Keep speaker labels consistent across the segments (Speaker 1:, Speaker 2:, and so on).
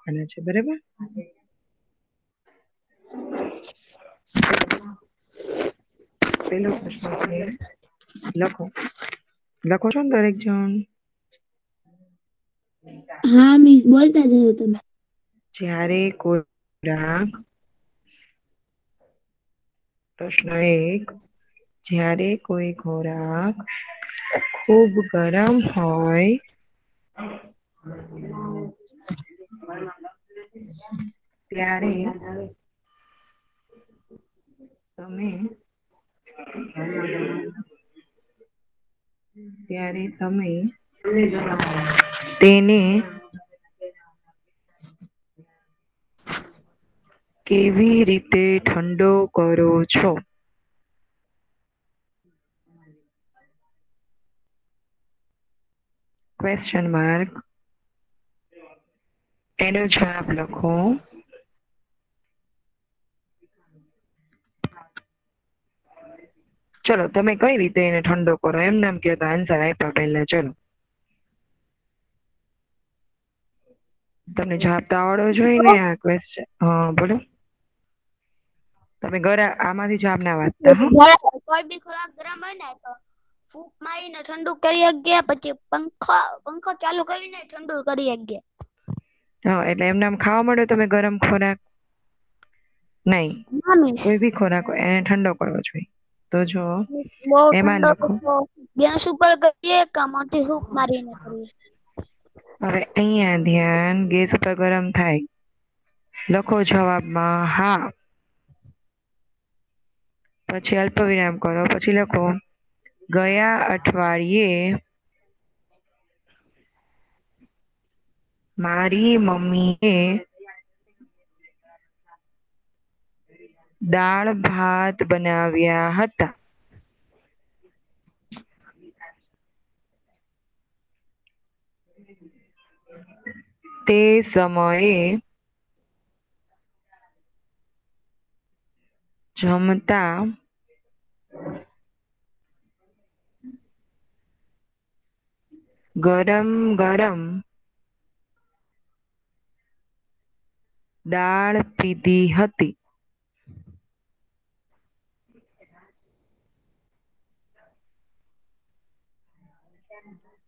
Speaker 1: લખવાના છે બરાબર? પેલો પ્રશ્ન છે. લખો. લખો છો ને દરેક જણ?
Speaker 2: હા મિસ બોલતા જજો તમે.
Speaker 1: જ્યારે કોઈ ખોરાક પ્રશ્ન એક જ્યારે કોઈ ખોરાક ખૂબ ગરમ હોય ત્યારે તમે ત્યારે તમે તેને કેવી રીતે ઠંડો કરો છો? ક્વેશ્ચન માર્ક એનો જવાબ લખો ચલો, તમે કઈ રીતે એને ઠંડો કરો? એમ નામ કહો આન્સર આપ્યા પહેલા, ચલો. તમને જવાબ તો આવડવો જોઈએ ને આ ક્વેશ્ચન હા, બોલો. તમે ગરા, આમાંથી જવાબ ના વાંચતા
Speaker 2: કોઈ બી ખોરાક ગરમ હોય ને, તો ફૂંક મારીને ઠંડુ કરી શકીએ, પછી પંખો પંખો ચાલુ કરીને ઠંડુ કરી શકીએ.
Speaker 1: હા એટલે એમને આમ ખાવા મળ્યો તમે ગરમ ખોરાક નહીં. કોઈ બી ખોરાક હોય એને ઠંડો કરવો જોઈએ. તો જો એમાં લખો.
Speaker 2: ગેસ ઉપર કરીએ કે મોટી ફૂંક મારીને કરીએ?
Speaker 1: હવે અહીંયા ધ્યાન ગેસ ઉપર ગરમ થાય. લખો જવાબમાં હા. પછી અલ્પ વિરામ કરો પછી લખો ગયા અઠવાડિયે મારી મમ્મીએ દાળ ભાત બનાવ્યા હતા. તે સમયે જમતા ગરમ ગરમ દાળ પીધી હતી.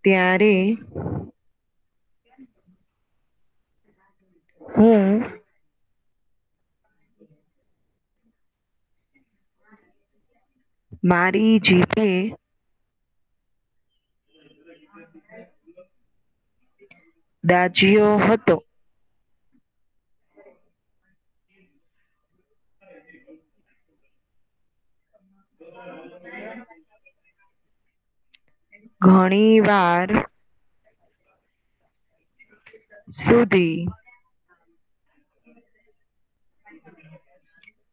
Speaker 1: ત્યારે હું મારી જીભે દાજ્યો હતો. ઘણી વાર સુધી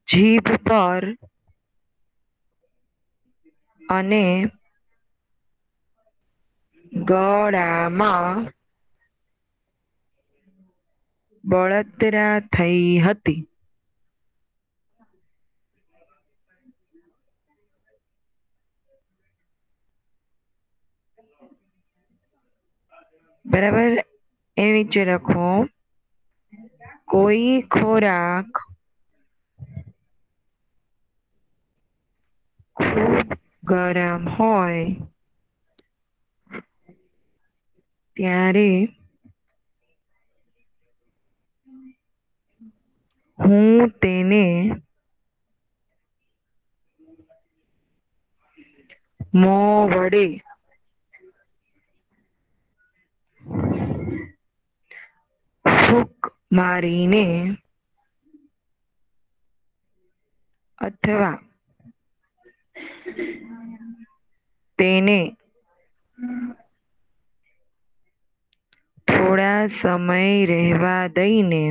Speaker 1: જીભ પર અને ગળામાં બળતરા થઈ હતી. બરાબર? એ નીચે લખો. કોઈ ખોરાક ખૂબ ગરમ હોય ત્યારે હું તેને મો વડે ફૂંક મારીને અથવા તેને થોડા સમય રહેવા દઈને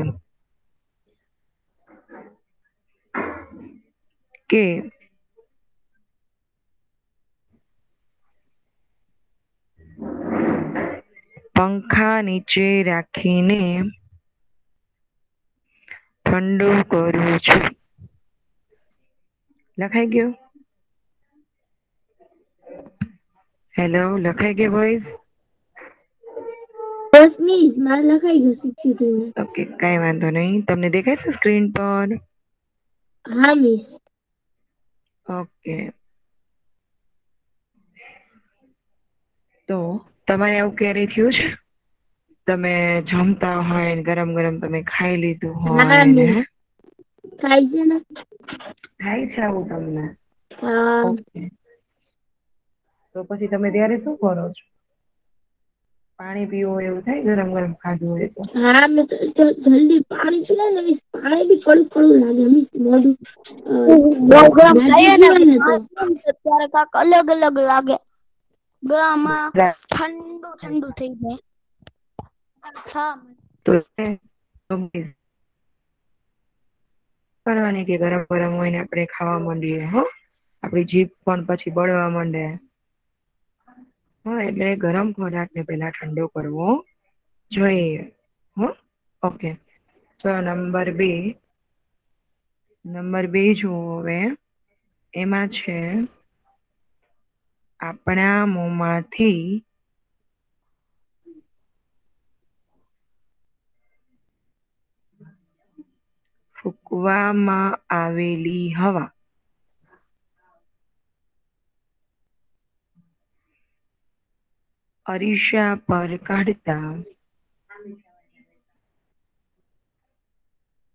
Speaker 1: કે પંખા નીચે રાખીને ઠંડુ કરું છું. લખાઈ ગયું? હેલો લખાઈ ગયું બોઈસ
Speaker 3: બસ મિસ મારે લખાઈ ગયું શિક્ષિત
Speaker 1: ઓકે કઈ વાંધો નહીં. તમને દેખાય છે સ્ક્રીન પર?
Speaker 3: હા મિસ
Speaker 1: ઓકે તો તમારે આવું ક્યારે થયું છે? તમે જમતા હોય ગરમ ગરમ તમે ખાઈ લીધું હોય ને
Speaker 3: થાય છે ને?
Speaker 1: થાય છે આવું તમને? તો પછી તમે ત્યારે શું કરો છો? પાણી પીવો એવું થાય? ગરમ ગરમ ખાધું હોય તો?
Speaker 3: હા મે જલ્દી પાણી પીલા ને પાણી બી કડું કડું લાગે. મોઢું
Speaker 2: બહુ ગરમ થાય ને ત્યારે કાક અલગ અલગ લાગે. ગળામાં ઠંડુ ઠંડુ થઈ જાય. હા
Speaker 1: કરવાની કે ગરમ ગરમ હોય ને આપણે ખાવા માંડીએ, હો. આપણી જીભ પણ પછી બળવા માંડે. હા, એટલે ગરમ ખોરાક ને પેલા ઠંડો કરવો જોઈએ, હો. ઓકે. તો નંબર બે નંબર બે જુઓ હવે. એમાં છે, આપણા મોમાંથી ફૂકવામાં આવેલી હવા. અરીસા પર કાઢતા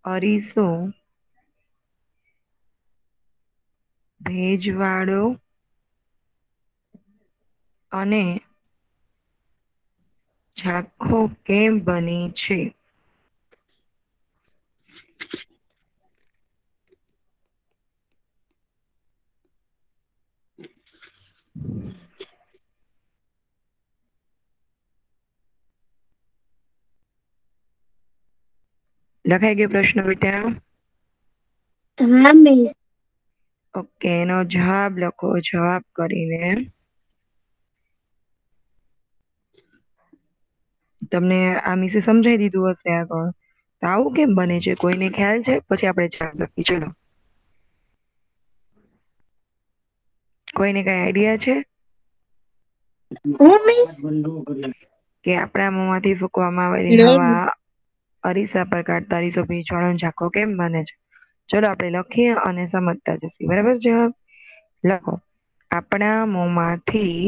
Speaker 1: અરીસો ભેજવાળો અને ઝાખો કેમ બને છે? લખાઈ ગયો પ્રશ્ન બેટા?
Speaker 3: હા મિસ
Speaker 1: ઓકે એનો જવાબ લખો જવાબ કરીને. તમને આ મિસે સમજાઈ દીધું હશે આગળ તો આવું કેમ બને છે? કોઈને ખ્યાલ છે? પછી આપણે જવાબ લખી ચલો. કોઈને કઈ આઈડિયા છે? કે આપણા મોંમાંથી ફૂકવામાં આવેલી હવા અરીસા પર કાઢતા અરીસો ભેજવાળો ને ઝાંખો કેમ બને છે? ચલો આપણે લખીએ અને સમજતા જઈએ બરાબર જવાબ? લખો. આપણા મોંમાંથી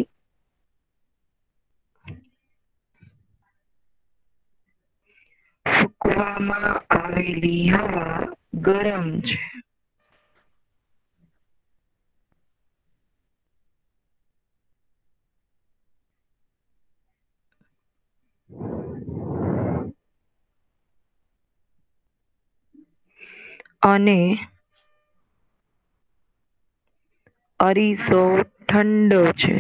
Speaker 1: ફૂકવામાં આવેલી હવા ગરમ છે. અને અરીસો ઠંડો છે.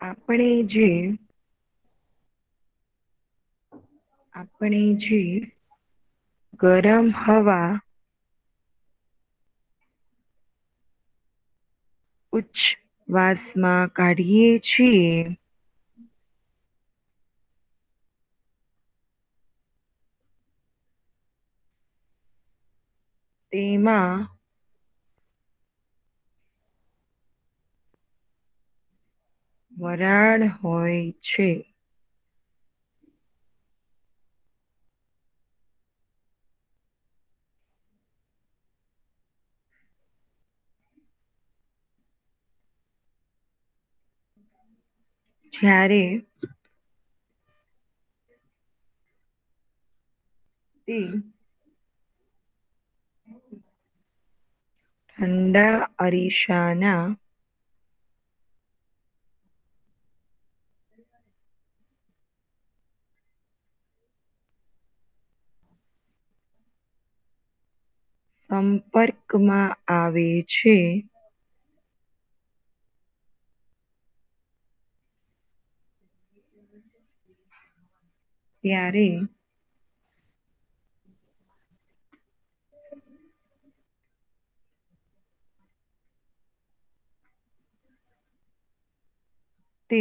Speaker 1: આપણે જે આપણે જે ગરમ હવા ઉચ્છવાસમાં કાઢીએ છીએ. તેમાં વરાળ હોય છે. જ્યારે તે ઠંડા અરીસાના સંપર્કમાં આવે છે nangyari. T.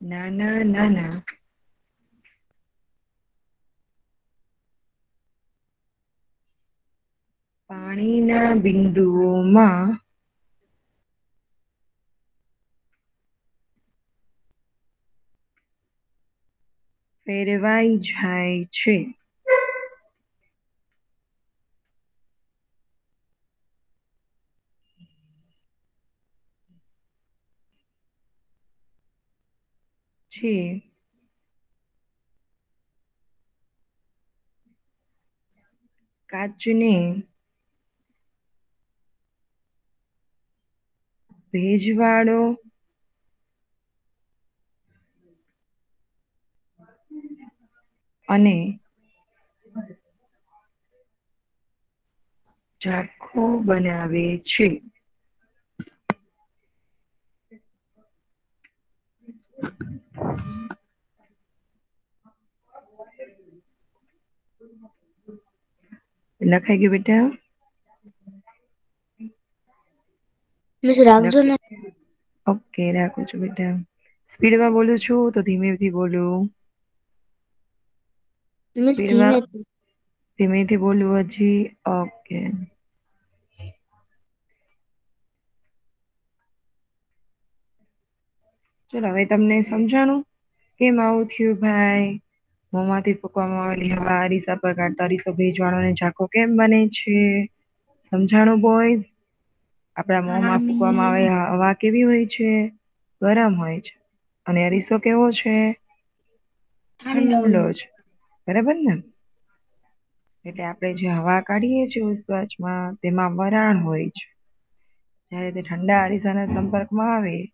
Speaker 1: Nana, nana. પાણીના બિંદુઓમાં ફેરવાઈ જાય છે છે કાચને ભેજવાળો અને ઝાંખો બનાવે છે. લખાઈ ગયું બેટા?
Speaker 3: રાખજો ને.
Speaker 1: ઓકે રાખું છું બેટા. સ્પીડમાં બોલું છું તો ધીમેથી બોલું.
Speaker 3: મિસ
Speaker 1: પીળવા- ધીમેથી બોલું હજી ઓકે ચલો હવે તમને સમજાણું કેમ આવું થયું ભાઈ મોંમાંથી ફૂંકવામાં આવેલી હવા અરીસા પર કાઢતા અરીસો ભેજવાળો ને ઝાંખો કેમ બને છે સમજાણું બોય આપણા મોંમાં ફૂંકવામાં આવે હવા કેવી હોય છે ગરમ હોય છે અને અરીસો કેવો છે ઠંડો છે બરાબર ને? એટલે આપણે જે હવા કાઢીએ છીએ ઉશ્વાસમાં તેમાં વરાળ હોય છે. જ્યારે તે ઠંડા અરીસાના સંપર્કમાં આવે,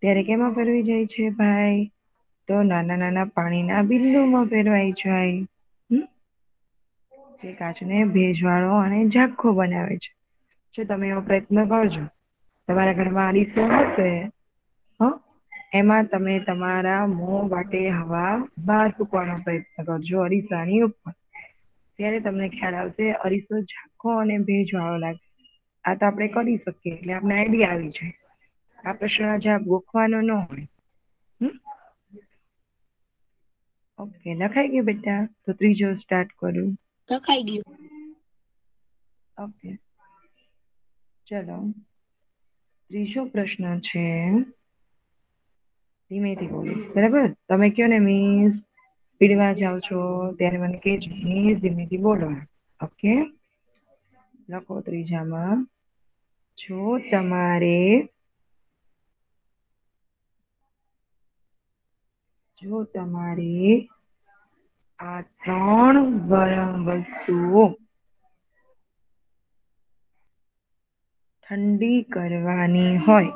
Speaker 1: ત્યારે કેમાં ફેરવી જાય છે ભાઈ? તો નાના નાના પાણીના બિંદુમાં ફેરવાઈ જાય? જે કાચને ભેજવાળો અને ઝાંખો બનાવે છે. જો તમે એવો પ્રયત્ન કરજો. તમારા ઘરમાં અરીસો હશે? એમાં તમે તમારા મોં વાટે હવા બહાર ફૂંકવાનો પ્રયત્ન કરજો અરીસાની ઉપર ત્યારે તમને ખ્યાલ આવશે અરીસો ઝાંખો અને ભેજવાળો લાગશે. આ તો આપણે કરી શકીએ એટલે આપણે આઈડિયા આવી જાય. આ પ્રશ્નનો જવાબ ગોખવાનો ન હોય? ઓકે લખાઈ ગયું બેટા? તો ત્રીજો સ્ટાર્ટ કરું.
Speaker 3: લખાઈ ગયું.
Speaker 1: ઓકે. ચલો. ત્રીજો પ્રશ્ન છે ધીમેથી બોલીશ બરાબર? તમે કયો ને મિસ સ્પીડમાં જાઓ છો, ત્યારે મને કહેજો મિસ ધીમેથી બોલવા ઓકે લખો ત્રીજામાં. જો તમારે જો તમારે આ ત્રણ ગરમ વસ્તુઓ ઠંડી કરવાની હોય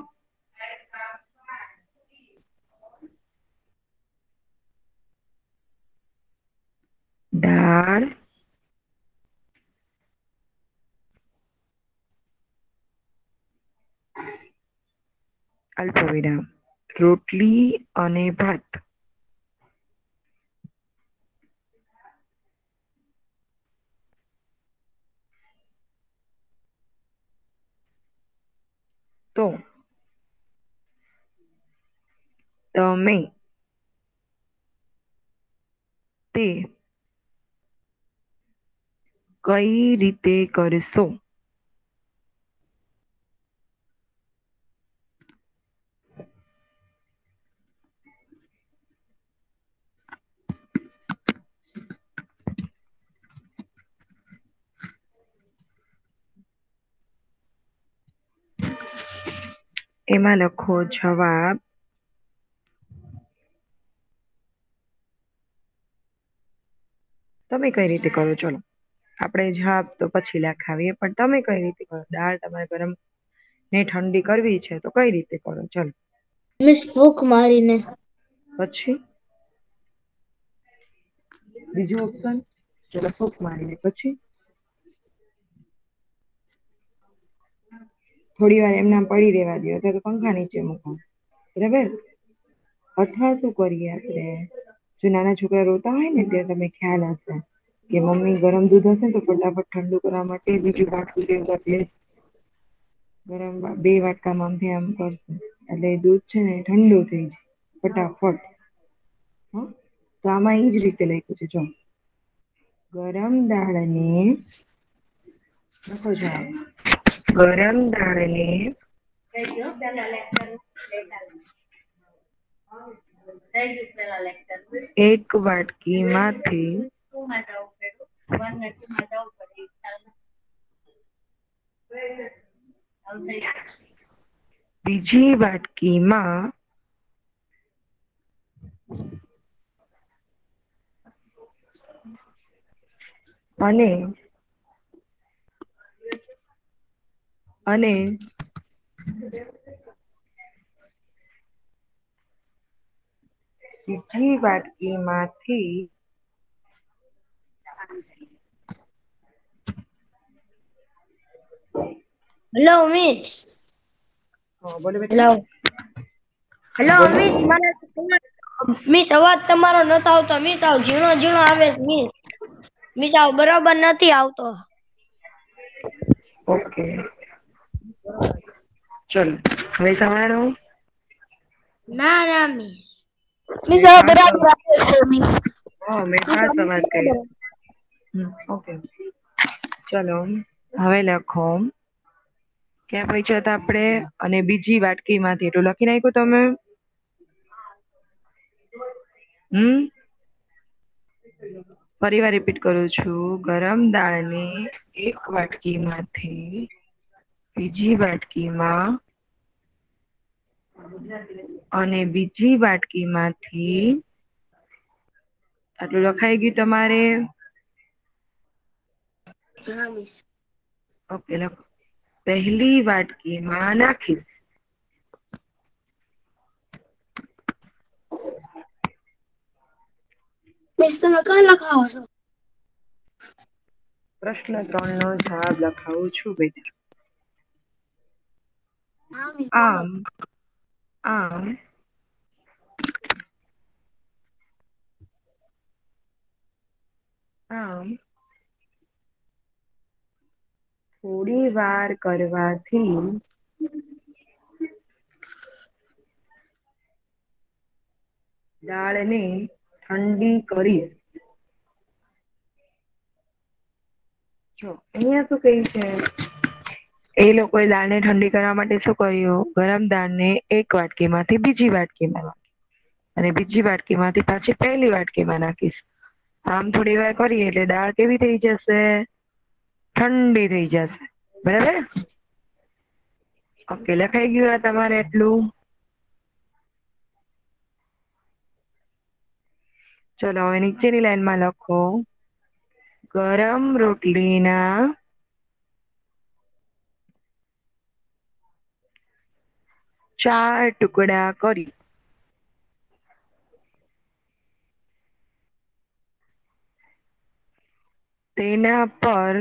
Speaker 1: દાળ અલ્પવિરામ રોટલી અને ભાત તો તમે તે કઈ રીતે કરશો? એમાં લખો જવાબ. તમે કઈ રીતે કરો? ચલો. આપણે જાપ તો પછી લખાવીએ. પણ તમે કઈ રીતે કરો દાળ તમારે ગરમ ને ઠંડી કરવી છે તો કઈ રીતે કરો? ચલો.
Speaker 3: મિસ ફૂક મારીને.
Speaker 1: પછી? બીજું ઓપ્શન ચલો ફૂક મારીને. પછી? થોડી વાર એમના પડી રહેવા દો અથવા તો પંખા નીચે મૂકો. બરાબર? અથવા શું કરીએ આપણે? જો નાના છોકરા રોતા હોય ને ત્યાં તમે ખ્યાલ હશે. કે મમ્મી ગરમ દૂધ હશે ને તો ફટાફટ ઠંડુ કરવા માટે બીજું વાટકું કે એવું ગરમ બે વાટકા આમથી આમ કરશે. એટલે દૂધ છે ને ઠંડુ થઈ જાય ફટાફટ. હં? તો આમાં એ જ રીતે લખ્યું છે જો. ગરમ દાળને લખો છો ગરમ દાળને એક બીજી વાટકીમાં અને અને બીજી વાટકીમાંથી
Speaker 3: હેલો મિસ
Speaker 1: હા,
Speaker 3: હેલો હેલો મિસ મને મિસ અવાજ તમારો નતો આવતો. મિસ આવ ઝીણો ઝીણો આવે છે મિસ મિસ આવ બરાબર નથી આવતો.
Speaker 1: ઓકે. ચલો હવે તમારો?
Speaker 3: ના ના મિસ
Speaker 2: મિસ આવ બરાબર આવે છે મિસ
Speaker 1: હા મેં ખાસ અવાજ કર્યો ઓકે. ચલો. હવે લખો. ક્યાં પહોંચ્યા હતા આપણે? અને બીજી વાટકીમાંથી એટલું લખી નાખ્યું તમે? હમ? ફરી વાર રિપીટ કરું છું. ગરમ દાળને એક વાટકીમાંથી બીજી વાટકીમાં અને બીજી વાટકીમાંથી આટલું લખાઈ ગયું તમારે?
Speaker 3: હા, મિસ.
Speaker 1: ઓકે લખો પહેલી વાટકીમાં નાખીશ
Speaker 3: મિસ તમે કઈ લખાવો છો
Speaker 1: પ્રશ્ન ત્રણ નો જવાબ લખાવું છું બેટા
Speaker 3: હા મિસ
Speaker 1: આમ આમ આમ થોડી વાર કરવાથી દાળને ઠંડી કરી જો, અહીંયા શું કહ્યું છે? એ લોકોએ દાળને ઠંડી કરવા માટે શું કર્યું? ગરમ દાળને એક વાટકીમાંથી બીજી વાટકીમાં નાખી. અને બીજી વાટકીમાંથી પાછી પહેલી વાટકીમાં નાખીશ. આમ થોડી વાર કરીએ એટલે દાળ કેવી થઈ જશે? ઠંડી થઈ જશે. બરાબર? ઓકે, લખાઈ ગયું તમારે એટલું. ચલો, હવે નીચેની લાઈનમાં લખો. ગરમ રોટલીના ચાર ટુકડા કરી. તેના પર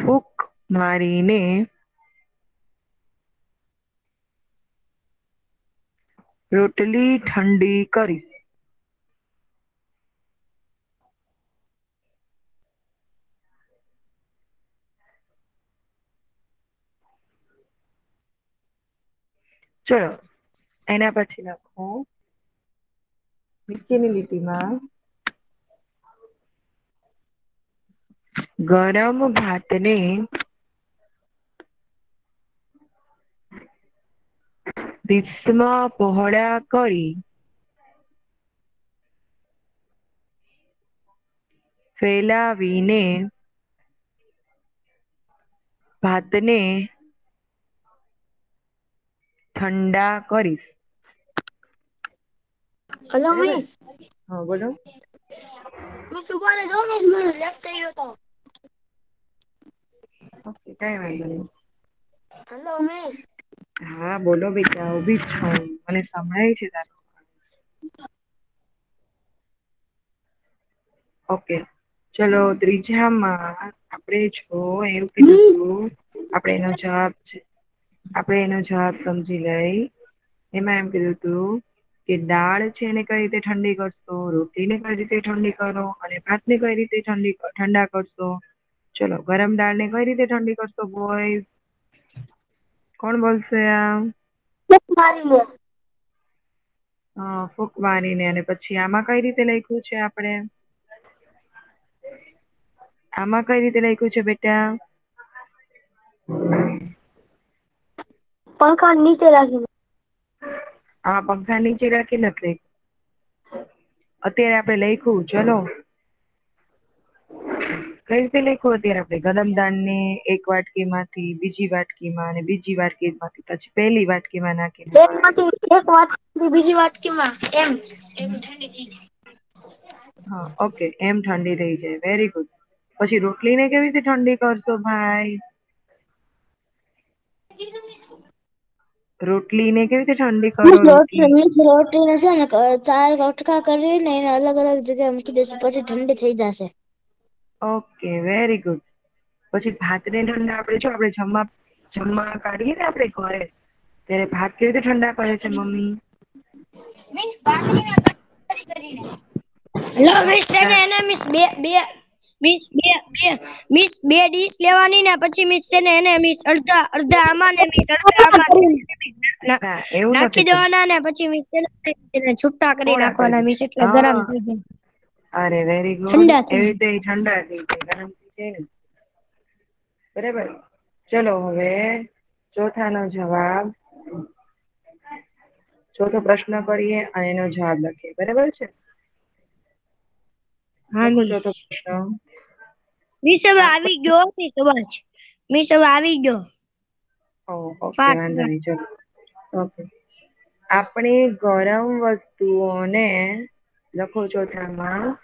Speaker 1: ફૂક મારીને રોટલી ઠંડી કરી. ચલો એના પછી લખો. નીચેની લીટીમાં ગરમ ભાતને ડીશમાં પહોળા કરી ફેલાવીને ભાતને ઠંડા કરીશ.
Speaker 3: હેલો મિસ
Speaker 1: હા બોલો.
Speaker 3: મિસ ઊભા રહેજો મિસ મને લેફ્ટ થઈ ગયો તો.
Speaker 1: કઈ વાંધો નહીં.
Speaker 3: હેલો મિસ
Speaker 1: હા બોલો બેટા ઊભી છું. મને સંભળાય છે તારો? ઓકે ચલો ત્રીજામાં આપણે જો એવું કીધું આપણે એનો જવાબ છે આપણે એનો જવાબ સમજી લઈ. એમાં એમ કીધું હતું કે દાળ છે એને કઈ રીતે ઠંડી કરશો રોટલીને કઈ રીતે ઠંડી કરો અને ભાતને કઈ રીતે ઠંડી ઠંડા કરશો? ચલો ગરમ દાળને કઈ રીતે ઠંડી કરશો બોય કોણ બોલશે આ
Speaker 3: મારી લે
Speaker 1: અ, ફૂંક મારીને અને પછી આમાં કઈ રીતે લખ્યું છે આપણે? આમાં કઈ રીતે લખ્યું છે બેટા?
Speaker 3: પંખા નીચે રાખીને.
Speaker 1: આ પંખા નીચે રાખી નથી લખ્યું અત્યારે આપણે લખ્યું ચલો. કઈ રીતે લખ્યું અત્યારે આપણે? ગરમદાન ને એક વાટકીમાંથી બીજી વાટકીમાં અને બીજી વાટકીમાંથી પછી પહેલી વાટકીમાં નાખી
Speaker 3: એક માંથી એક વાટકી બીજી વાટકીમાં? એમ એમ ઠંડી થઈ જાય.
Speaker 1: હા ઓકે. એમ ઠંડી થઈ જાય. વેરી ગુડ પછી રોટલીને કેવી રીતે ઠંડી કરશો ભાઈ? રોટલીને કેવી રીતે ઠંડી કરો? રોટલી.
Speaker 3: રોટલી રોટલીને છે ને ચાર કટકા કરીને એને અલગ અલગ જગ્યાએ મૂકી દેશે પછી ઠંડી થઈ જશે.
Speaker 1: ઓકે વેરી ગુડ પછી ભાતને ઠંડા આપણે જો આપણે જમવા જમવા કાઢીએ ને આપણે ઘરે ત્યારે ભાત કેવી રીતે ઠંડા કરે છે મમ્મી?
Speaker 3: લો મિસ છે ને એને મીન્સ બે બે મિસ બે બે મિસ બે ડીશ લેવાની ને પછી મિસ છે ને એને મિસ અડધા અડધા આમાં ને મિસ અડધા આમાં નાખી દેવાના ને પછી મિસ છૂટા કરી નાખવાના. મિસ એટલે ગરમ થઈ જાય.
Speaker 1: અરે વેરી ગુડ
Speaker 3: ઠંડા
Speaker 1: એવી રીતે ઠંડા થઈ જાય ગરમ થઈ જાય ને. બરાબર? ચલો હવે ચોથાનો જવાબ. ચોથો પ્રશ્ન કરીએ અને એનો જવાબ લખીએ. બરાબર છે?
Speaker 3: હા
Speaker 1: ચોથો પ્રશ્ન.
Speaker 3: મિસ હવે આવી ગયો મિસ અવાજ મિસ હવે આવી ગયો.
Speaker 1: આપણે ગરમ વસ્તુઓને લખો છો તેમાં.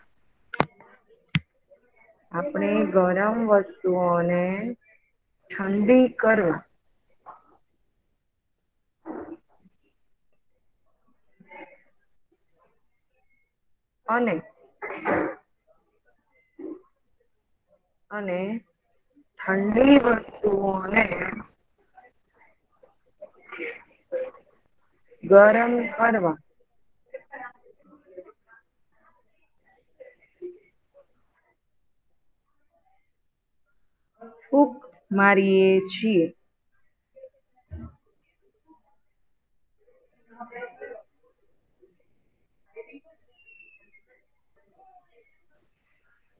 Speaker 1: આપણે ગરમ વસ્તુઓને ઠંડી કરવા. અને અને ઠંડી વસ્તુઓને ગરમ કરવા. ફૂંક મારીએ છીએ.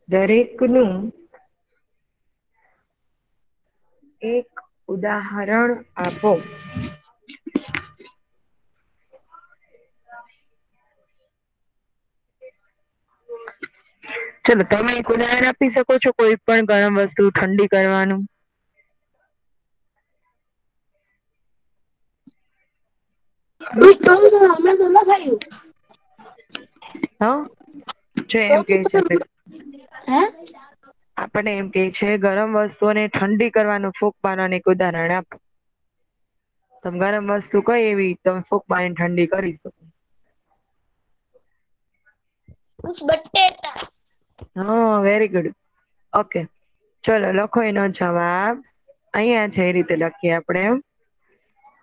Speaker 1: દરેકનું એક ઉદાહરણ આપો. ચલો તમે એક ઉદાહરણ આપી શકો છો? કોઈ પણ ગરમ વસ્તુ ઠંડી કરવાનું? આપણે જો એમ કે છે
Speaker 3: હે?
Speaker 1: એમ કે છે ગરમ વસ્તુઓને ઠંડી કરવાનું ફૂંક મારવાનું એક ઉદાહરણ આપો. તમે ગરમ વસ્તુ કઈ એવી તમે ફૂંક મારીને ઠંડી કરી શકો.
Speaker 2: બટેટા.
Speaker 1: હા વેરી ગુડ ઓકે ચલો, લખો એનો જવાબ. અહીંયા છે એ રીતે લખીએ આપણે.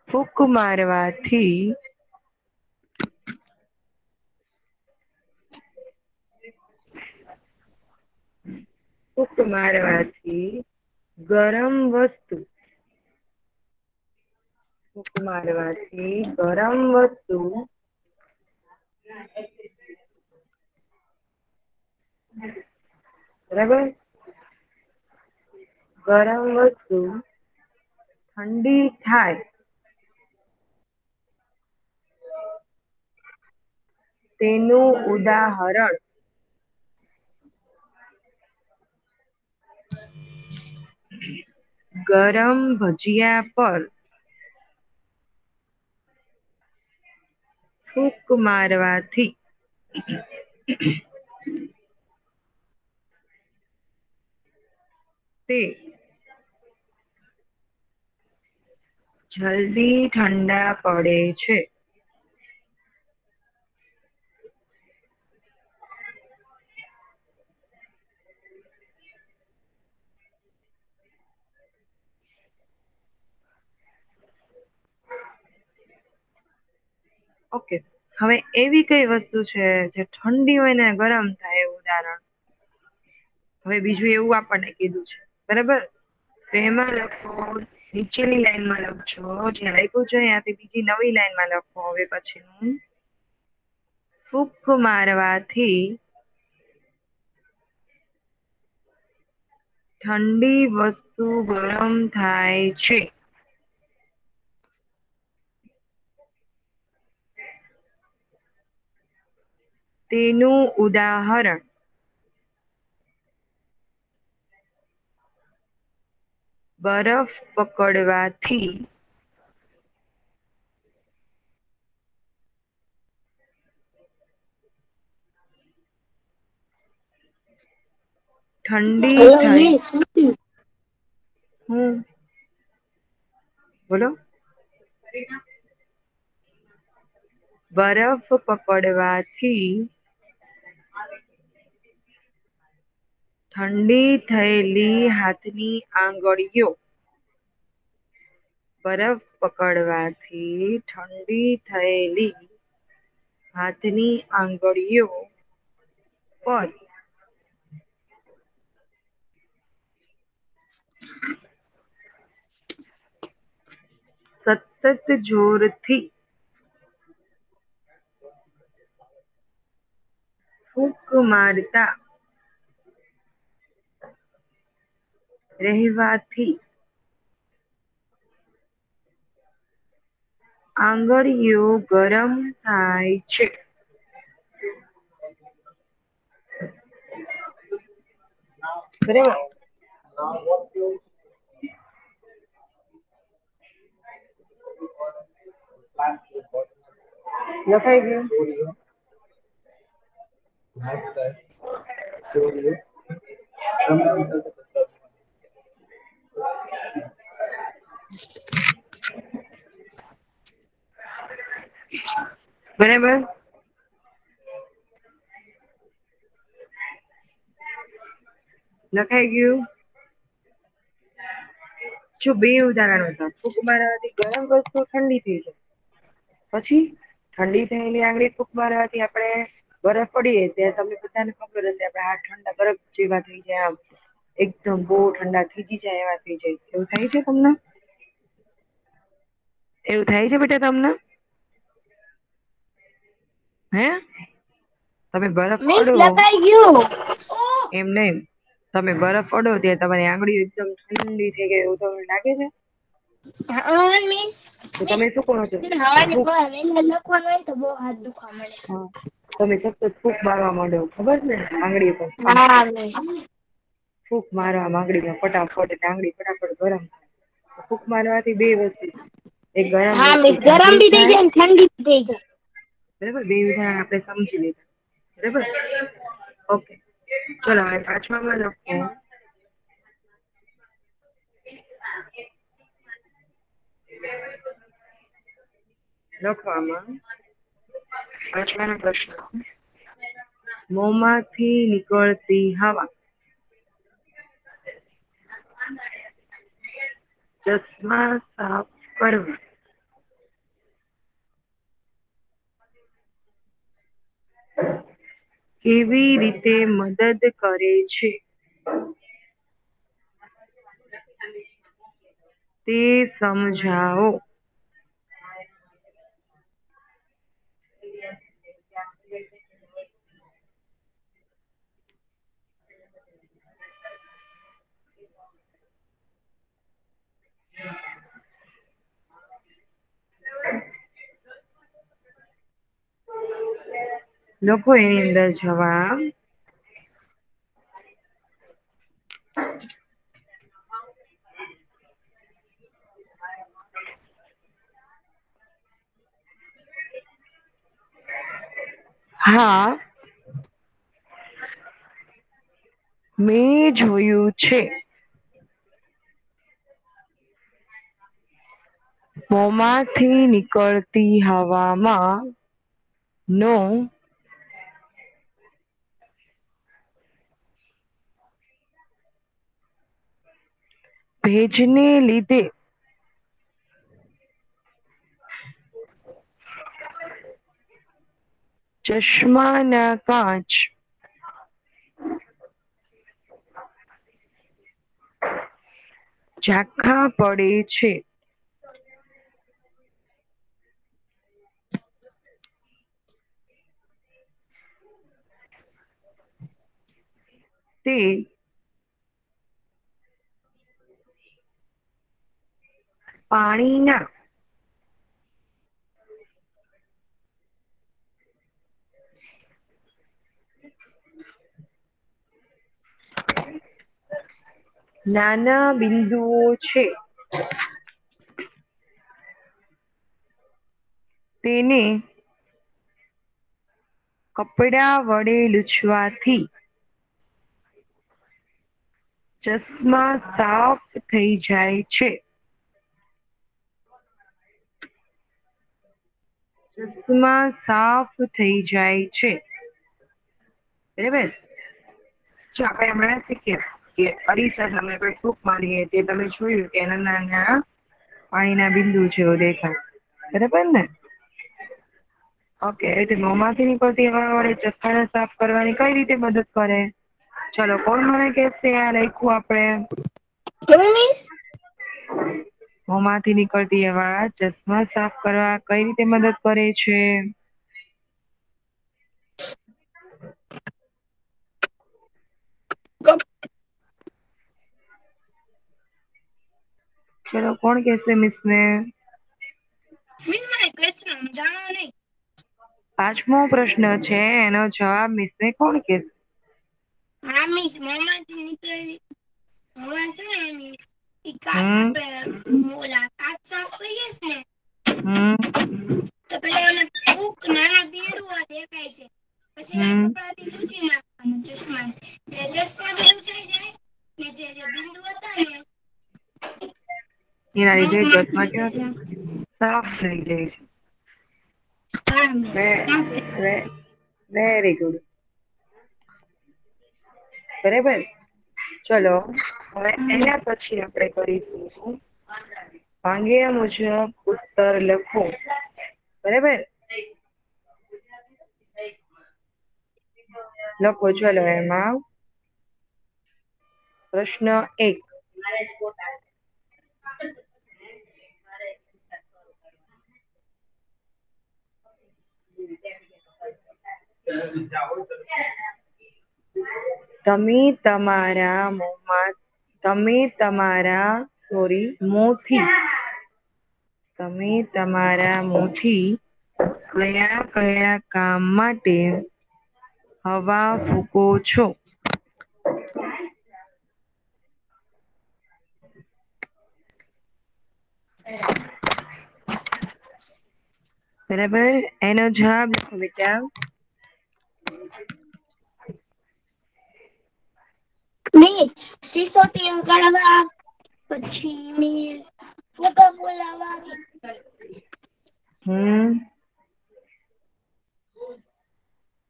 Speaker 1: ફૂક મારવાથી ફૂક મારવાથી ગરમ વસ્તુ. ફૂક મારવાથી ગરમ વસ્તુ. બરાબર? ગરમ વસ્તુ ઠંડી થાય. તેનું ઉદાહરણ. ગરમ ભજીયા પર ફૂંક મારવાથી તે જલ્દી ઠંડા પડે છે ઓકે હવે એવી કઈ વસ્તુ છે જે ઠંડી હોય ને ગરમ થાય એવું ઉદાહરણ હવે બીજું એવું આપણને કીધું છે બરાબર? તો એમાં લખો, નીચેની લાઈનમાં લખજો, જ્યાં લખ્યું છે, ત્યાંથી બીજી નવી લાઈનમાં લખો. હવે પછીનું. ફૂક મારવાથી ઠંડી વસ્તુ ગરમ થાય છે. તેનું ઉદાહરણ. બરફ પકડવાથી ઠંડી થઈ હમ બોલો બરફ પકડવાથી ઠંડી થયેલી હાથની આંગળીઓ બરફ પકડવાથી ઠંડી થયેલી હાથની આંગળીઓ પર સતત જોરથી ફૂંક મારતા રહેવાથી આંગળીઓ ગરમ થાય છે બરાબર લખાઈ ગયું બરાબર. લખાઈ ગયું. જો બે ઉદાહરણ હતા? ફૂંક મારવાથી ગરમ વસ્તુ ઠંડી થઈ જાય. પછી ઠંડી થયેલી આંગળી ફૂંક મારવાથી આપણે બરફ પડીએ ત્યારે તમને બધાને ખબર હશે, આપણે હાથ ઠંડા બરફ જેવા થઈ જાય આમ. એકદમ બહુ ઠંડા થીજી જાય એવા થઈ જાય. એવું થાય છે તમને? એવું થાય છે બેટા તમને? હે? તમે બરફ
Speaker 2: ગયું.
Speaker 1: એમ નહીં. તમે બરફ પડો ત્યારે તમારી આંગળી એકદમ ઠંડી થઈ ગઈ એવું તમને લાગે છે? તમે શું કરો છો?
Speaker 2: તો બહુ હાથ દુખવા મળે.
Speaker 1: તમે સતત ફૂંક મારવા માંડો ખબર છે આંગળી પર ફૂંક મારવા આંગળીમાં ફટાફટ આંગળી ફટાફટ ગરમ ફૂંક મારવાથી બે વસ્તુ એક ગરમ
Speaker 2: હા
Speaker 1: વસ્તુ
Speaker 2: મિસ ગરમ બી થઈ
Speaker 1: ઠંડી
Speaker 2: જાય ને ઠંડી બી થઈ જાય
Speaker 1: બરાબર બે ઉદાહરણ આપણે સમજી લીધા બરાબર ઓકે ચલો હવે પાંચમામાં લખો લખો આમાં પાંચમાનો પ્રશ્ન મોંમાંથી નીકળતી હવા ચશ્મા સાફ કરવા કેવી રીતે મદદ કરે છે? તે સમજાવો. લખો એની અંદર જવાબ હા. મેં જોયું છે. મોંમાંથી નીકળતી હવામાં નો ભેજને લીધે ચશ્માના કાચ ઝાંખા પડે છે. તે પાણીના નાના બિંદુઓ છે. તેને કપડા વડે લૂછવાથી ચશ્મા સાફ થઈ જાય છે. ચશ્મા સાફ થઈ જાય છે. બરાબર? જો આપણે હમણાં શીખ્યા કે અરીસા સામે કોઈ ફૂંક મારીએ તે તમે જોયું કે એના નાના પાણીના બિંદુ એવું દેખાય. બરાબર ને? ઓકે એટલે મોંમાંથી નીકળતી હવા વડે ચશ્માને સાફ કરવાની કઈ રીતે મદદ કરે? ચલો, કોણ મને કહેશે આ લખ્યું આપણે? મોંમાંથી નીકળતી હવા ચશ્મા સાફ કરવા કઈ રીતે મદદ કરે છે? ચલો કોણ કહેશે મિસને?
Speaker 2: મિસ મને ક્વેશ્ચન જાણો નહીં.
Speaker 1: પાંચમો પ્રશ્ન છે એનો જવાબ મિસને કોણ કહેશે?
Speaker 2: હા મિસ મોમાંથી નીકળેલી હવા છે ને ઓલા કાચ કરીએ છે ને તો પેલા એને ફૂંક નાના બિંદુઓ દેખાય છે પછી આ કપડાથી લૂછી નાખવાનું ચશ્મા એટલે ચશ્મા બી લૂછાઈ જાય ને જે જે બિંદુ હતા ને
Speaker 1: એના લીધે ચશ્મા કેવા
Speaker 2: નીકળ્યા.
Speaker 1: સાફ થઈ જાય છે
Speaker 2: હા મિસ
Speaker 1: વે-
Speaker 2: સાફ થઈ
Speaker 1: વે- વેરી ગુડ બરાબર ચલો હવે એના પછી આપણે કરીશું. માંગ્યા મુજબ ઉત્તર લખો. બરાબર? લખો ચલો એમાં. પ્રશ્ન એક. તમે તમારા મોંમાં તમે તમારા સોરી મોંથી. તમે તમારા મોંથી કયા કયા કામ માટે હવા ફૂંકો છો? બરાબર? એનો જવાબ લખો બેટા.
Speaker 2: મિસ સિસોટી ઉગાડવા પછી મિસ બોલાવા
Speaker 1: હમ.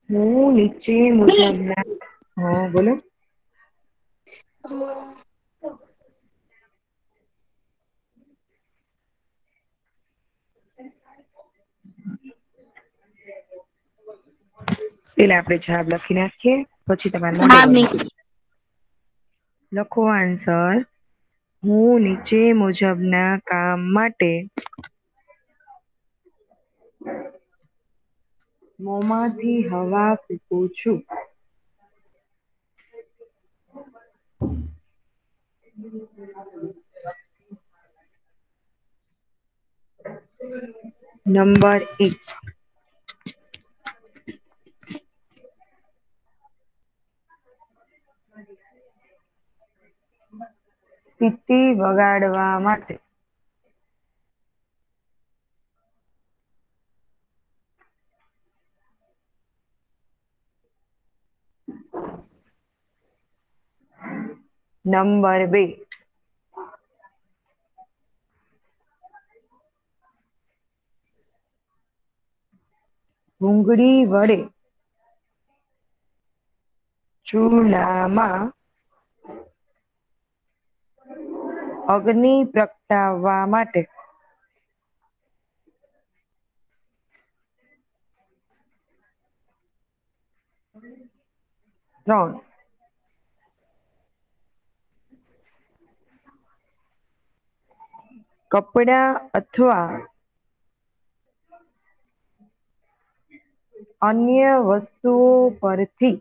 Speaker 1: હું નીચે મુજબના હા બોલો. પેલા આપણે જવાબ લખી નાખીએ પછી તમારે. લખો આન્સર હું નીચે મુજબના કામ માટે મોંમાંથી હવા ફૂંકું છું. નંબર એક. સીટી વગાડવા માટે. નંબર બે. ભૂંગળી વડે ચૂલામાં અગ્નિ પ્રગટાવવા માટે. ત્રણ. કપડા અથવા અન્ય વસ્તુઓ પરથી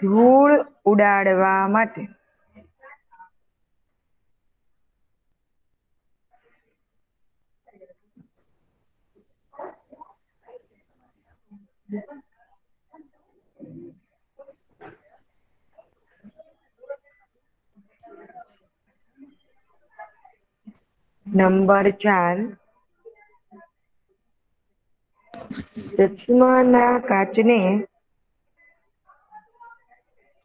Speaker 1: ધૂળ ઉડાડવા માટે. નંબર ચાર. ચશ્માના કાચને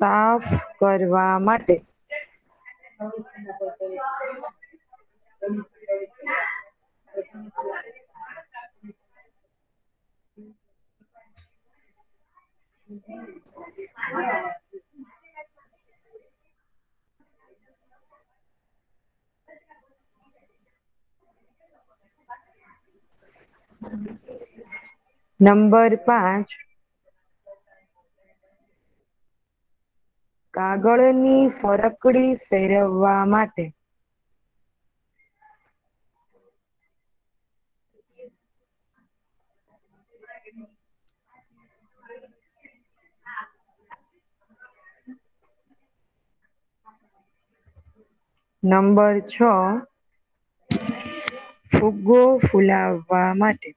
Speaker 1: સાફ કરવા માટે. નંબર પાંચ. કાગળની ફરકડી ફેરવવા માટે. નંબર છ ફુગ્ગો ફુલાવવા માટે.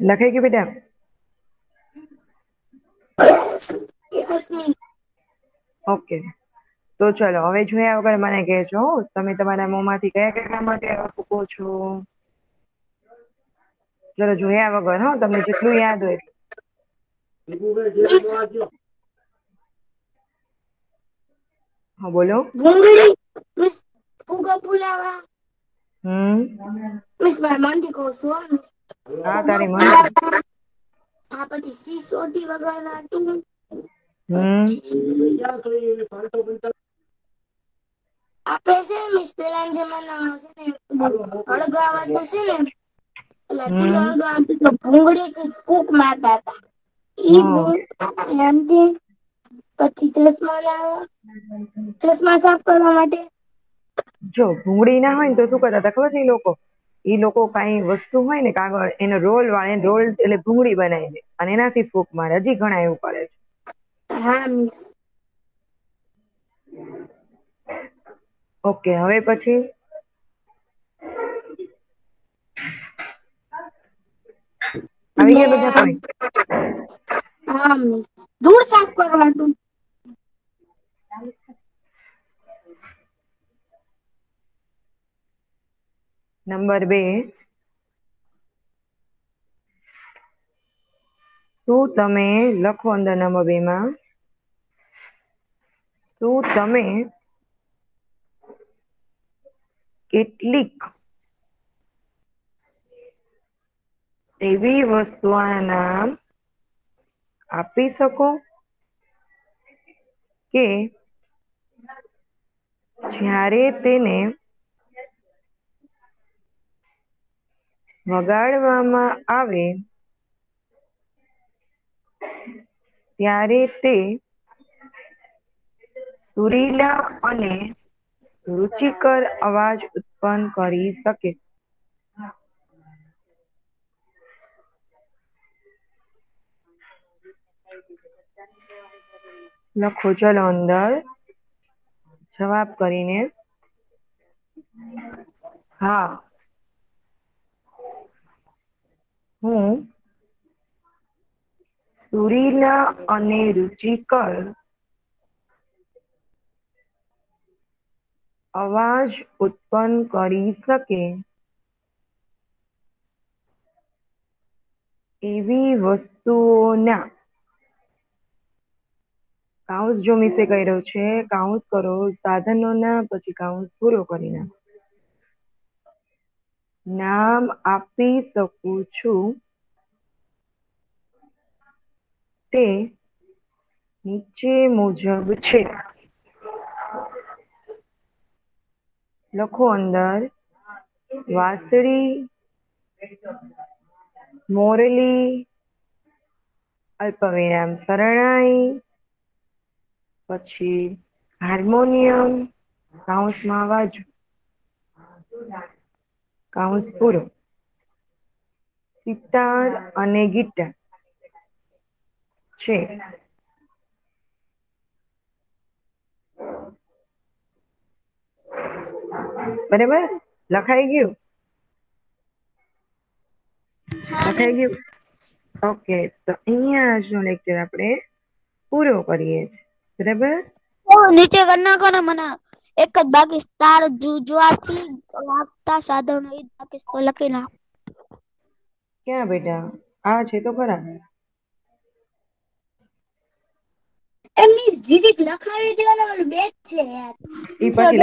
Speaker 1: લખાઈ ગયું બેટા? ઓકે. તો ચલો હવે જોયા વગર મને કહેજો તમે તમારા મોંમાંથી કયા કયા માટે આવા છો? ચલો જોયા વગર હો. તમને જેટલું યાદ હોય. હા બોલો.
Speaker 2: મિસ ફુગા
Speaker 1: હમ.
Speaker 2: મિસ મારે કહું છું મિસ.
Speaker 1: હા તારી મન
Speaker 2: હા પછી સિસોટી વગાડવા તું?
Speaker 1: હમ.
Speaker 2: આપણે છે ને મિસ પેલા જમાનામાં છે ને હળગાવાતું છે ને એટલે. ચીલો તો ભૂંગળીથી ફૂંક મારતા હતા. ઈ એમથી પછી ચશ્મા લાવ્યા ચશ્મા સાફ કરવા માટે
Speaker 1: જો ભૂંગળી ના હોય ને તો શું કરતા હતા ખબર છે એ લોકો? ઈ લોકો કાંઈ વસ્તુ હોય ને કાગળ એનો રોલ વાળે રોલ એટલે ભૂંગળી બનાવી દે. અને એનાથી ફૂંક મારે હજી ઘણા એવું કરે છે.
Speaker 2: હા મિસ.
Speaker 1: ઓકે હવે પછી? આવી ગયા બધા પોઈન્ટ
Speaker 2: હા મિસ. ધૂળ સાફ કરવાનું.
Speaker 1: નંબર બે. શું તમે લખો અંદર નંબર બે માં. શું તમે કેટલીક એવી વસ્તુઓના નામ આપી શકો કે જ્યારે તેને વગાડવામાં આવે ત્યારે તે સુરીલા અને રુચિકર અવાજ ઉત્પન્ન કરી શકે. લખો, ચલો અંદર. જવાબ કરીને. હા. હું સુરીલા અને રુચિકર અવાજ ઉત્પન્ન કરી શકે એવી વસ્તુઓના કાઉન્સ જો મિસે કર્યો છે, કાઉન્સ કરો, સાધનોના, પછી કાઉન્સ પૂરો કરી નાખો નામ આપી શકું છું. તે નીચે મુજબ છે. લખો અંદર. વાંસળી, મોરલી, અલ્પવિરામ શરણાઈ, પછી હાર્મોનિયમ કાઉન્સમાં વાજુ કાઉન્સ પૂરો સિતાર અને ગીટાર છે. બરાબર? લખાઈ ગયું? લખાઈ ગયું? ઓકે, તો અહીંયા આજનો લેક્ચર આપણે પૂરો કરીએ છીએ બરાબર?
Speaker 2: નીચે કરી નાખો ને મને. એક જ બાકી તાર જુજવાતી વાગતા સાધનો એ જ બાકી તો લખી નાખ.
Speaker 1: ક્યાં બેટા? આ છે તો ખરા
Speaker 2: એમની જીરીક લખાવી દેવાનો બે છે યાર.
Speaker 1: એ પછી